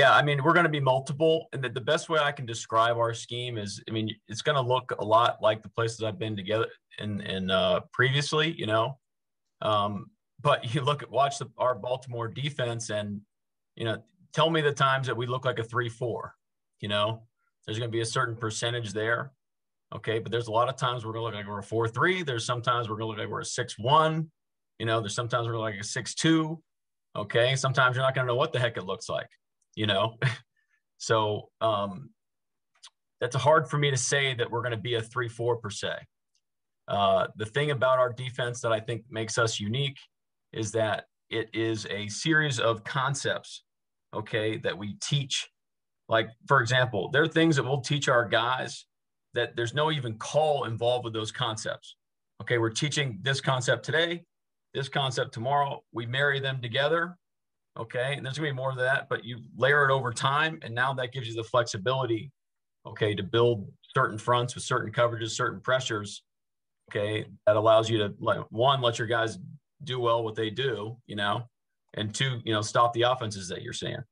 Yeah, I mean, we're going to be multiple, and the, the best way I can describe our scheme is, I mean, it's going to look a lot like the places I've been together in in uh, previously, you know. Um, but you look at watch the, our Baltimore defense, and you know, tell me the times that we look like a three-four. You know, there's going to be a certain percentage there, okay. But there's a lot of times we're going to look like we're a four-three. There's sometimes we're going to look like we're a six-one. You know, there's sometimes we're like a six-two. Okay, sometimes you're not going to know what the heck it looks like you know? so um, that's hard for me to say that we're going to be a 3 4 per se. Uh, the thing about our defense that I think makes us unique is that it is a series of concepts, okay, that we teach. Like, for example, there are things that we'll teach our guys that there's no even call involved with those concepts. Okay, we're teaching this concept today, this concept tomorrow. We marry them together Okay. And there's going to be more of that, but you layer it over time. And now that gives you the flexibility, okay, to build certain fronts with certain coverages, certain pressures. Okay. That allows you to, like, one, let your guys do well what they do, you know, and two, you know, stop the offenses that you're seeing.